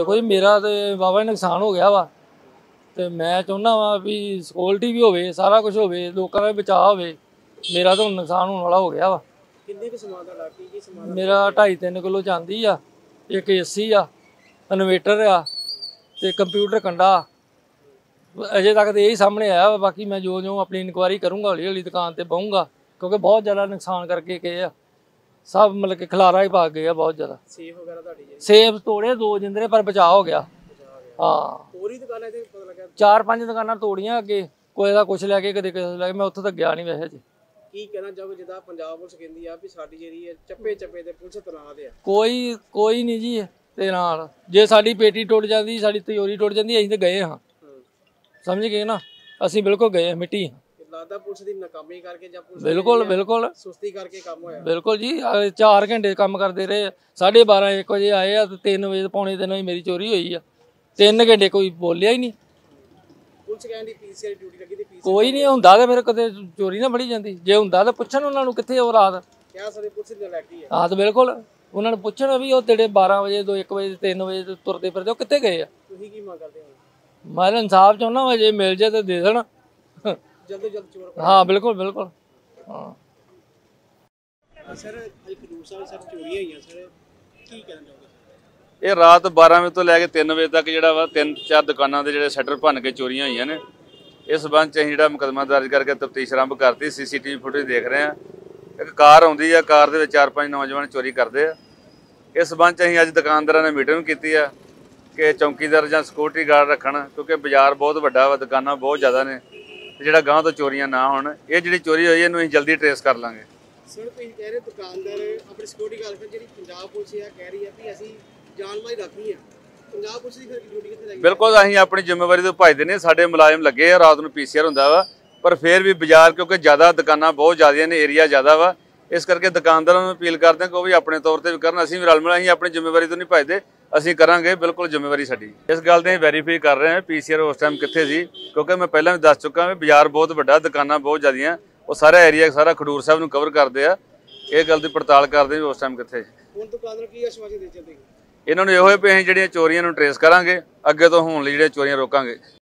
ਦੇਖੋ ਜੀ ਮੇਰਾ ਤੇ ਵਾਹਵਾ ਨੁਕਸਾਨ ਹੋ ਗਿਆ ਵਾ। ਤੇ ਮੈਂ ਚਾਹੁੰਦਾ ਵਾਂ ਵੀ ਸਿਕਿਉਰਿਟੀ ਵੀ ਹੋਵੇ ਸਾਰਾ ਕੁਝ ਹੋਵੇ ਲੋਕਾਂ ਦਾ ਬਚਾਅ ਹੋਵੇ ਮੇਰਾ ਤਾਂ ਨੁਕਸਾਨ ਹੋਣ ਵਾਲਾ ਹੋ ਗਿਆ ਵਾ। ਕਿੰਨੇ ਕੁ ਸਮਾਨ ਦਾ ਲੱਗ ਕੀ ਸਮਾਨ ਮੇਰਾ 2.5 3 ਕਿਲੋ ਚਾਂਦੀ ਆ ਇੱਕ ਏਸੀ ਆ ਇਨਵੇਟਰ ਆ ਤੇ ਕੰਪਿਊਟਰ ਕੰਡਾ। ਅਜੇ ਤੱਕ ਤੇ ਇਹੀ ਸਾਹਮਣੇ ਆਇਆ ਵਾ ਬਾਕੀ ਮੈਂ ਜੋ ਜੋ ਆਪਣੀ ਇਨਕੁਆਇਰੀ ਕਰੂੰਗਾ ਹੌਲੀ ਹੌਲੀ ਦੁਕਾਨ ਤੇ ਬਹੂੰਗਾ ਕਿਉਂਕਿ ਬਹੁਤ ਜ਼ਿਆਦਾ ਨੁਕਸਾਨ ਕਰਕੇ ਗਏ ਆ। ਸਭ ਮਤਲਬ ਕਿ ਖਲਾਰਾ ਹੀ ਪਾ ਗਏ ਆ ਬਹੁਤ ਜ਼ਿਆਦਾ। ਸੇਫ ਵਗੈਰਾ ਤੁਹਾਡੀ ਜੇ ਸੇਬ ਤੋੜੇ ਦੋ ਜਿੰਦਰੇ ਪਰ ਬਚਾਅ ਹੋ ਗਿਆ। ਹਾਂ। ਪੂਰੀ ਦੁਕਾਨ ਇਹਦੇ ਪਤਾ ਲੱਗਾ ਚਾਰ ਪੰਜ ਦੁਕਾਨਾਂ ਤੋੜੀਆਂ ਅੱਗੇ ਕੋਈ ਦਾ ਕੁਛ ਲੈ ਕੇ ਕਦੇ ਕਿਸੇ ਦਾ ਲੈ ਕੇ ਮੈਂ ਉੱਥੇ ਤੱਕ ਗਿਆ ਨਹੀਂ ਵੈਸੇ ਜੀ। ਕੀ ਕਹਿਣਾ ਚਾਹੋਗੇ? ਜਿੱਦਾਂ ਪੰਜਾਬ ਪੁਲਿਸ ਕਹਿੰਦੀ ਆ ਵੀ ਸਾਡੀ ਜਿਹੜੀ ਹੈ ਚੱਪੇ ਚੱਪੇ ਤੇ ਪੁਲਿਸ ਤਨਾਤ ਆ। ਕੋਈ ਕੋਈ ਨਹੀਂ ਜੀ ਤੇ ਨਾਲ ਜੇ ਸਾਡੀ ਪੇਟੀ ਟੁੱਟ ਜਾਂਦੀ ਸਾਡੀ ਤਿਜੋਰੀ ਟੁੱਟ ਜਾਂਦੀ ਅਸੀਂ ਤੇ ਗਏ ਹਾਂ। ਹੂੰ। ਸਮਝ ਗਏ ਨਾ? ਅਸੀਂ ਬਿਲਕੁਲ ਗਏ ਹਾਂ, ਮਿੱਟੀ ਹਾਂ। ਲੱਗਦਾ ਪੁਲਿਸ ਦੀ ਨਾਕਾਮੀ ਕਰਕੇ ਜਾਂ ਪੁਲਿਸ ਬਿਲਕੁਲ ਬਿਲਕੁਲ। ਸੁਸਤੀ ਕਰਕੇ ਕੰਮ ਹੋਇਆ। ਬਿਲਕੁਲ ਜੀ 4 ਘੰਟੇ ਕੰਮ ਕਰਦੇ ਰਹੇ। 12:30 1 ਵਜੇ ਆਏ ਆ ਤੇ 3 ਵਜੇ ਪੌਣੇ 3 ਵਜੇ ਮੇਰੀ ਚੋਰੀ ਹੋਈ ਆ। 3 ਘੰਟੇ ਕੋਈ ਬੋਲਿਆ ਹੀ ਨਹੀਂ। ਪੁਲਿਸ ਕਹਿੰਦੀ ਪੀਸੀਆਰ ਡਿਊਟੀ ਲੱਗੀ ਤੇ ਪੀਸੀ ਕੋਈ ਨਹੀਂ ਹੁੰਦਾ ਤੇ ਫਿਰ ਕਦੇ ਚੋਰੀ ਨਾ ਫੜੀ ਜਾਂਦੀ। ਜੇ ਹੁੰਦਾ ਤਾਂ ਪੁੱਛਣ ਉਹਨਾਂ ਨੂੰ ਕਿੱਥੇ ਉਹ ਰਾਤ। ਕਿਆ ਸਾਰੇ ਪੁਲਿਸ ਦੀ ਲੱਗੀ ਹੈ? ਹਾਂ ਤਾਂ ਬਿਲਕੁਲ ਉਹਨਾਂ ਨੂੰ ਪੁੱਛਣ ਵੀ ਉਹ ਤੇਰੇ 12 ਵਜੇ ਤੋਂ 1 ਵਜੇ 3 ਵਜੇ ਤੁਰਦੇ ਫਿਰਦੇ ਉਹ ਕਿੱਥੇ ਗਏ ਆ? ਤੁਸੀਂ ਕੀ ਮੰਗ ਕਰਦੇ ਹੋ? ਮੈਂ ਇਨਸਾਫ ਚਾਹੁੰਦਾ ਜੇ ਮਿਲ ਜੇ ਤਾਂ ਦੇ ਦੇਣ। ਜਲਦ ਤੋਂ ਜਲਦ ਚੋਰ ਹਾਂ ਬਿਲਕੁਲ ਬਿਲਕੁਲ। ਹਾਂ। ਫੜੋ। ਸਰ ਅੱਜ ਖਡੂਰ ਸਾਹਿਬ ਸਰ ਚੋਰੀਆਂ ਹੋਈਆਂ ਸਰ। ਕੀ ਕਹਿਣਾ ਚਾਹੋਗੇ? ਇਹ ਰਾਤ 12 ਵਜੇ ਤੋਂ ਲੈ ਕੇ 3 ਵਜੇ ਤੱਕ ਜਿਹੜਾ ਵਾ ਤਿੰਨ ਚਾਰ ਦੁਕਾਨਾਂ ਦੇ ਜਿਹੜੇ ਸ਼ਟਰ ਭੰਨ ਕੇ ਚੋਰੀਆਂ ਹੋਈਆਂ ਨੇ। ਇਸ ਸੰਬੰਧ ਚ ਅਸੀਂ ਜਿਹੜਾ ਮੁਕੱਦਮਾ ਦਰਜ ਕਰਕੇ ਤਫਤੀਸ਼ ਆਰੰਭ ਕਰਤੀ ਸੀਸੀਟੀਵੀ ਫੁਟੇਜ ਦੇਖ ਰਹੇ ਆ ਇੱਕ ਕਾਰ ਆਉਂਦੀ ਆ ਕਾਰ ਦੇ ਵਿੱਚ ਚਾਰ ਪੰਜ ਨੌਜਵਾਨ ਚੋਰੀ ਕਰਦੇ ਆ। ਇਸ ਸੰਬੰਧ ਚ ਅਸੀਂ ਅੱਜ ਦੁਕਾਨਦਾਰਾਂ ਨਾਲ ਮੀਟਿੰਗ ਕੀਤੀ ਆ ਕਿ ਚੌਕੀਦਾਰ ਜਾਂ ਸਿਕਿਉਰਿਟੀ ਗਾਰਡ ਰੱਖਣ ਕਿਉਂਕਿ ਬਾਜ਼ਾਰ ਬਹੁਤ ਵੱਡਾ ਵਾ ਦੁਕਾਨਾਂ ਬਹੁਤ ਜ਼ਿਆਦਾ ਨੇ। ਤੇ ਜਿਹੜਾ ਗਾਂਹ ਤੋਂ ਚੋਰੀਆਂ ਨਾ ਹੋਣ ਇਹ ਜਿਹੜੀ ਚੋਰੀ ਹੋਈ ਇਹਨੂੰ ਅਸੀਂ ਜਲਦੀ ਟਰੇਸ ਕਰ ਲਾਂਗੇ। ਸਰ ਤੁਸੀਂ ਕਹਿ ਰਹੇ ਦੁਕਾਨਦਾਰ ਆਪਣੀ ਸਿਕਿਉਰਿਟੀ ਗਾਰਡ ਜਿਹੜੀ ਪੰਜਾਬ ਪੁਲਿਸ ਆ ਕਹਿ ਰਹੀ ਹੈ ਵੀ ਅਸੀਂ ਜਾਨਮਾਈ ਰੱਖਣੀ ਆ। ਪੰਜਾਬ ਪੁਲਿਸ ਦੀ ਫਿਰ ਡਿਊਟੀ ਕਿੱਥੇ ਲੱਗੀ? ਬਿਲਕੁਲ ਅਸੀਂ ਆਪਣੀ ਜ਼ਿੰਮੇਵਾਰੀ ਤੋਂ ਭੱਜਦੇ ਨਹੀਂ ਸਾਡੇ ਮੁਲਾਜ਼ਮ ਲੱਗੇ ਆ ਰਾਤ ਨੂੰ ਪੀਸੀਆਰ ਹੁੰਦਾ ਵਾ ਪਰ ਫਿਰ ਵੀ ਬਾਜ਼ਾਰ ਕਿਉਂਕਿ ਜ਼ਿਆਦਾ ਦੁਕਾਨਾਂ ਬਹੁਤ ਜ਼ਿਆਦੀਆਂ ਨੇ ਏਰੀਆ ਜ਼ਿਆਦਾ ਵਾ ਇਸ ਕਰਕੇ ਦੁਕਾਨਦਾਰਾਂ ਨੂੰ ਅਪੀਲ ਕਰਦੇ ਕਿ ਉਹ ਵੀ ਆਪਣੇ ਤੌਰ ਤੇ ਵੀ ਕਰਨ ਅਸੀਂ ਵੀ ਰਲ ਮਿਲ ਅਸੀਂ ਆਪਣੀ ਜ਼ਿੰਮੇਵਾਰੀ ਤੋਂ ਨਹੀਂ ਭੱਜਦੇ। ਅਸੀਂ ਕਰਾਂਗੇ ਬਿਲਕੁਲ ਜ਼ਿੰਮੇਵਾਰੀ ਸਾਡੀ। ਇਸ ਗੱਲ ਦੇ ਵੈਰੀਫਾਈ ਕਰ ਰਹੇ ਹਾਂ ਪੀਸੀਆਰ ਉਸ ਟਾਈਮ ਕਿੱਥੇ ਸੀ ਕਿਉਂਕਿ ਮੈਂ ਪਹਿਲਾਂ ਵੀ ਦੱਸ ਚੁੱਕਾ ਵੀ ਬਾਜ਼ਾਰ ਬਹੁਤ ਵੱਡਾ ਦੁਕਾਨਾਂ ਬਹੁਤ ਜ਼ਿਆਦੀਆਂ ਉਹ ਸਾਰਾ ਏਰੀਆ ਸਾਰਾ ਖਡੂਰ ਸਾਹਿਬ ਨੂੰ ਕਵਰ ਕਰਦੇ ਆ। ਇਹ ਗੱਲ ਦੀ ਪੜਤਾਲ ਕਰਦੇ ਵੀ ਉਸ ਟਾਈਮ ਕਿੱਥੇ ਸੀ। ਹੁਣ ਦੁਕਾਨਦਾਰ ਕੀ ਆਸ਼ਵਾਸਨ ਦੇ ਚੱਲਦੇ ਇਹਨਾਂ ਨੂੰ ਇਹੋ ਹੀ ਵੀ ਅਸੀਂ ਜਿਹੜੀਆਂ ਚੋਰੀਆਂ ਨੂੰ ਟਰੇਸ ਕਰਾਂਗੇ ਅੱਗੇ ਤੋਂ ਹੋਣ ਲਈ ਜਿਹੜੀਆਂ ਚੋਰੀਆਂ ਰੋਕਾਂਗੇ।